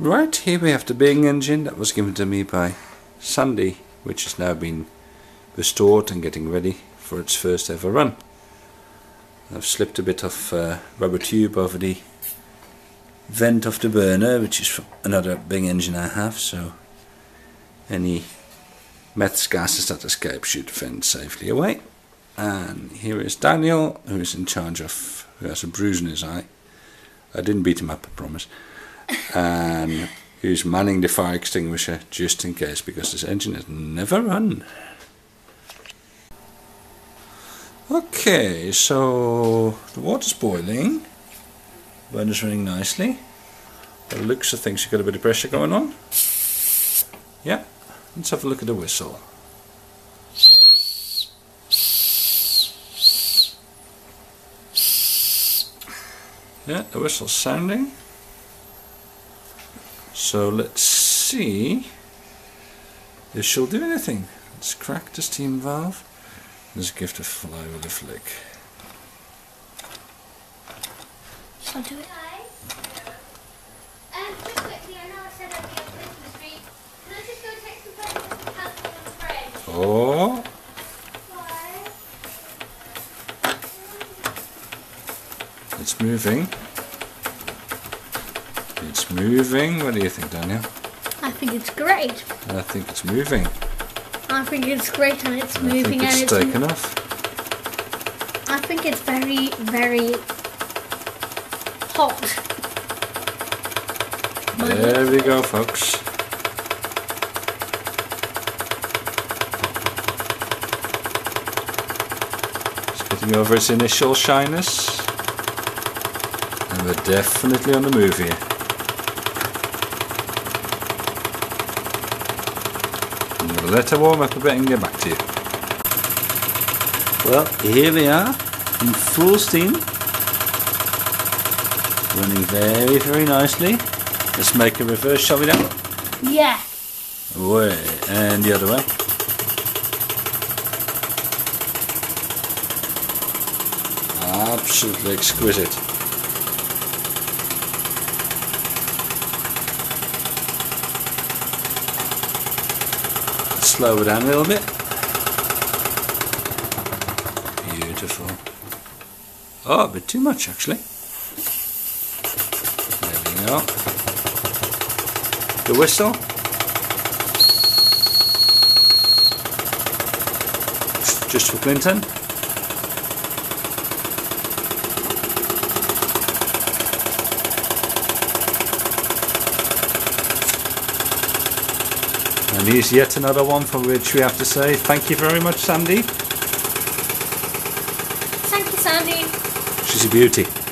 Right, here we have the Bing engine that was given to me by Sandy, which has now been restored and getting ready for its first ever run. I've slipped a bit of uh, rubber tube over the vent of the burner, which is another Bing engine I have, so any meth gases that escape should vent safely away. And here is Daniel, who is in charge of, who has a bruise in his eye. I didn't beat him up, I promise and who's manning the fire extinguisher just in case because this engine has never run. Okay, so the water's boiling, burner's running nicely. The looks of things, you've got a bit of pressure going on. Yeah, let's have a look at the whistle. Yeah, the whistle's sounding. So let's see if she'll do anything. Let's crack the steam valve. Let's give the flywheel a flick. Shall I do it? Um, just quickly, I know I said I'd be on Christmas tree. Can I just go take some photos of Castle and Fred? Oh, it's moving. It's moving. What do you think, Daniel? I think it's great. I think it's moving. I think it's great and it's I moving it's and it's. taken off. I think it's very, very hot. There we go, folks. It's getting over its initial shyness. And we're definitely on the move here. I'm going to let her warm up a bit and get back to you. Well, here we are in full steam. Running very, very nicely. Let's make a reverse, shall we now? Yeah. Away and the other way. Absolutely exquisite. Slow down a little bit. Beautiful. Oh, a bit too much actually. There we go. The whistle. Just for Clinton. And here's yet another one for which we have to say thank you very much, Sandy. Thank you, Sandy. She's a beauty.